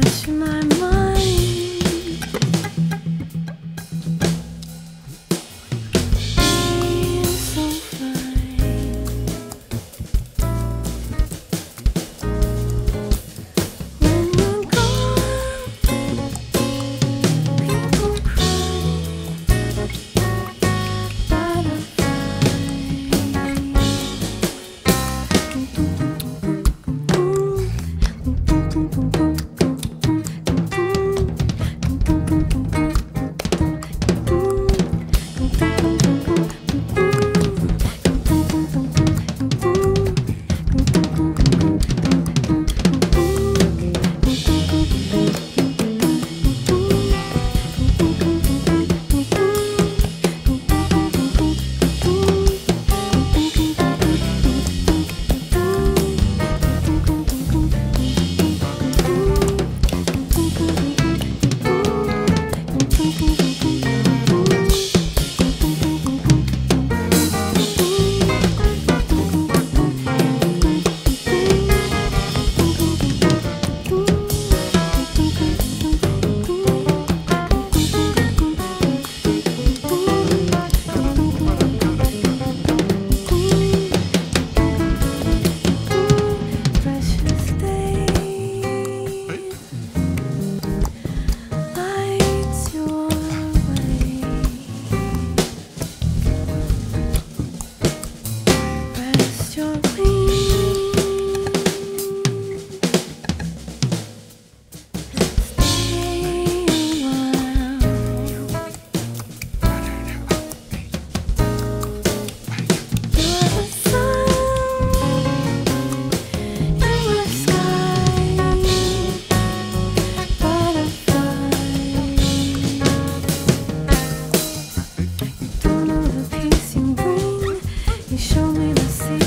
touch my mind. show me the sea.